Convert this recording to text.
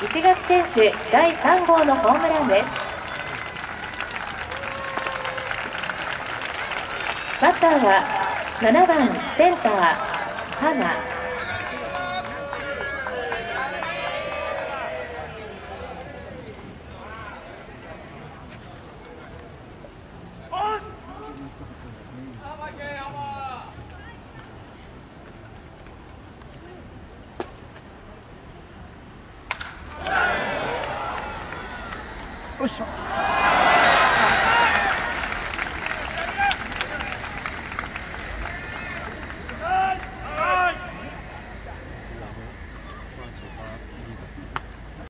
石垣選手第3号のホームランです。バッターは7番センター花よいしょ。